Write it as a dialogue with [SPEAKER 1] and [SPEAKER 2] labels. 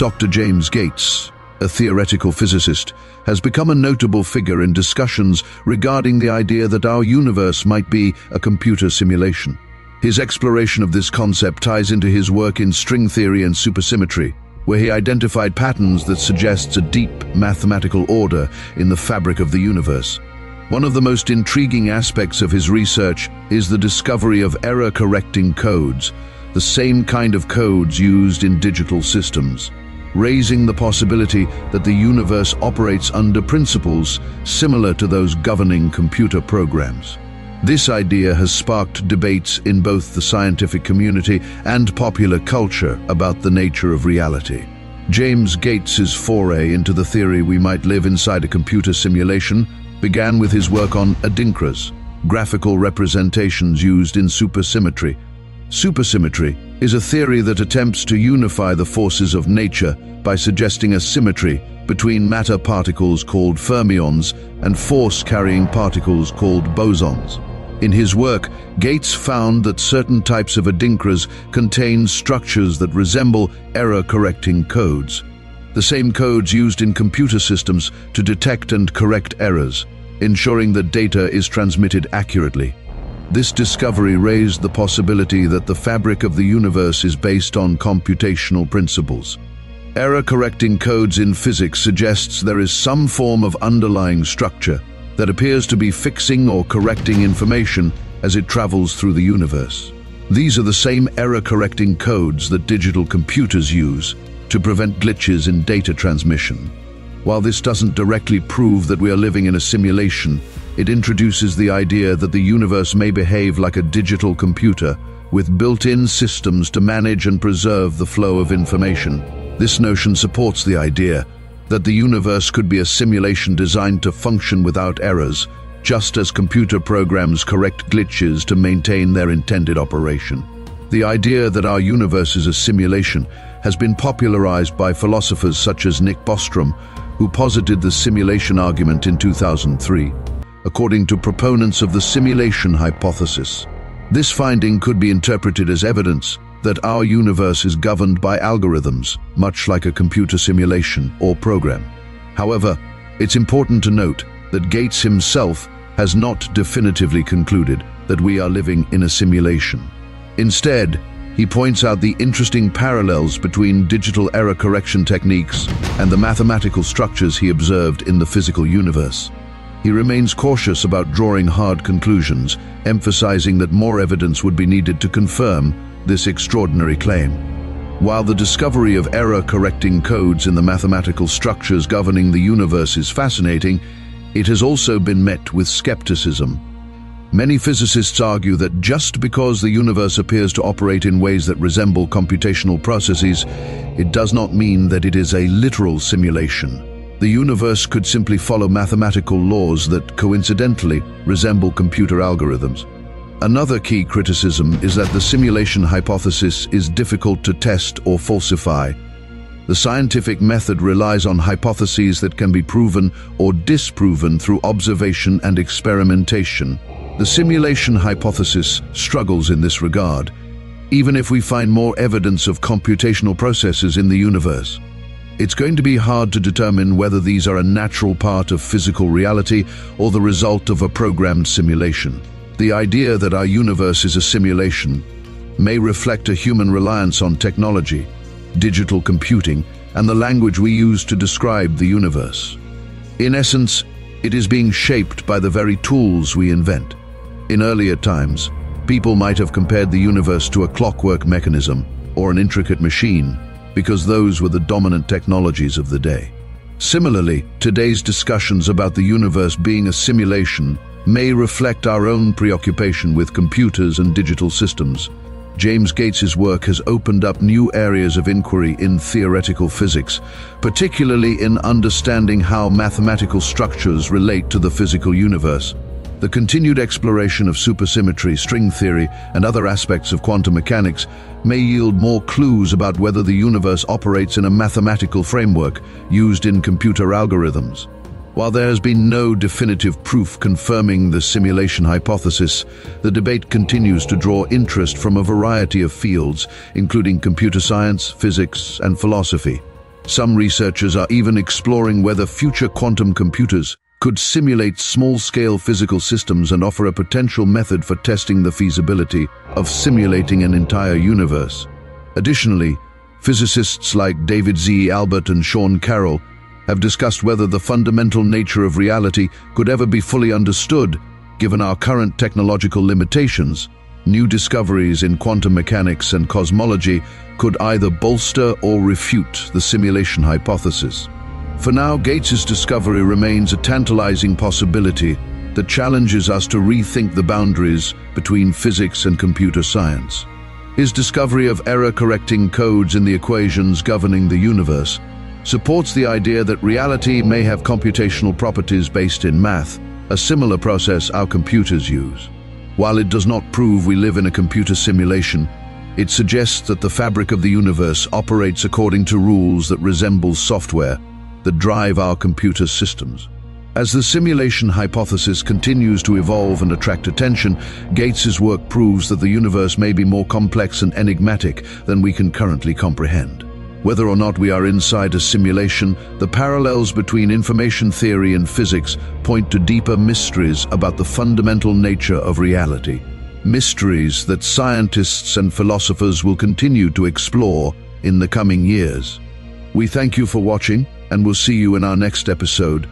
[SPEAKER 1] Dr. James Gates, a theoretical physicist, has become a notable figure in discussions regarding the idea that our universe might be a computer simulation. His exploration of this concept ties into his work in string theory and supersymmetry, where he identified patterns that suggests a deep mathematical order in the fabric of the universe. One of the most intriguing aspects of his research is the discovery of error-correcting codes, the same kind of codes used in digital systems, raising the possibility that the universe operates under principles similar to those governing computer programs. This idea has sparked debates in both the scientific community and popular culture about the nature of reality. James Gates's foray into the theory we might live inside a computer simulation began with his work on adinkras, graphical representations used in supersymmetry. Supersymmetry is a theory that attempts to unify the forces of nature by suggesting a symmetry between matter particles called fermions and force-carrying particles called bosons. In his work, Gates found that certain types of adinkras contain structures that resemble error-correcting codes, the same codes used in computer systems to detect and correct errors, ensuring that data is transmitted accurately. This discovery raised the possibility that the fabric of the universe is based on computational principles. Error-correcting codes in physics suggests there is some form of underlying structure that appears to be fixing or correcting information as it travels through the universe. These are the same error-correcting codes that digital computers use to prevent glitches in data transmission. While this doesn't directly prove that we are living in a simulation, it introduces the idea that the universe may behave like a digital computer with built-in systems to manage and preserve the flow of information. This notion supports the idea that the universe could be a simulation designed to function without errors, just as computer programs correct glitches to maintain their intended operation. The idea that our universe is a simulation has been popularized by philosophers such as Nick Bostrom, who posited the simulation argument in 2003. According to proponents of the simulation hypothesis, this finding could be interpreted as evidence that our universe is governed by algorithms, much like a computer simulation or program. However, it's important to note that Gates himself has not definitively concluded that we are living in a simulation. Instead, he points out the interesting parallels between digital error correction techniques and the mathematical structures he observed in the physical universe. He remains cautious about drawing hard conclusions, emphasizing that more evidence would be needed to confirm this extraordinary claim. While the discovery of error-correcting codes in the mathematical structures governing the universe is fascinating, it has also been met with skepticism. Many physicists argue that just because the universe appears to operate in ways that resemble computational processes, it does not mean that it is a literal simulation. The universe could simply follow mathematical laws that, coincidentally, resemble computer algorithms. Another key criticism is that the simulation hypothesis is difficult to test or falsify. The scientific method relies on hypotheses that can be proven or disproven through observation and experimentation. The simulation hypothesis struggles in this regard, even if we find more evidence of computational processes in the universe. It's going to be hard to determine whether these are a natural part of physical reality or the result of a programmed simulation. The idea that our universe is a simulation may reflect a human reliance on technology, digital computing, and the language we use to describe the universe. In essence, it is being shaped by the very tools we invent. In earlier times, people might have compared the universe to a clockwork mechanism or an intricate machine because those were the dominant technologies of the day. Similarly, today's discussions about the universe being a simulation may reflect our own preoccupation with computers and digital systems. James Gates's work has opened up new areas of inquiry in theoretical physics, particularly in understanding how mathematical structures relate to the physical universe. The continued exploration of supersymmetry, string theory, and other aspects of quantum mechanics may yield more clues about whether the universe operates in a mathematical framework used in computer algorithms. While there has been no definitive proof confirming the simulation hypothesis, the debate continues to draw interest from a variety of fields, including computer science, physics, and philosophy. Some researchers are even exploring whether future quantum computers could simulate small-scale physical systems and offer a potential method for testing the feasibility of simulating an entire universe. Additionally, physicists like David Z. Albert and Sean Carroll have discussed whether the fundamental nature of reality could ever be fully understood given our current technological limitations. New discoveries in quantum mechanics and cosmology could either bolster or refute the simulation hypothesis. For now, Gates's discovery remains a tantalizing possibility that challenges us to rethink the boundaries between physics and computer science. His discovery of error-correcting codes in the equations governing the universe supports the idea that reality may have computational properties based in math, a similar process our computers use. While it does not prove we live in a computer simulation, it suggests that the fabric of the universe operates according to rules that resemble software that drive our computer systems. As the simulation hypothesis continues to evolve and attract attention, Gates's work proves that the universe may be more complex and enigmatic than we can currently comprehend. Whether or not we are inside a simulation, the parallels between information theory and physics point to deeper mysteries about the fundamental nature of reality. Mysteries that scientists and philosophers will continue to explore in the coming years. We thank you for watching and we'll see you in our next episode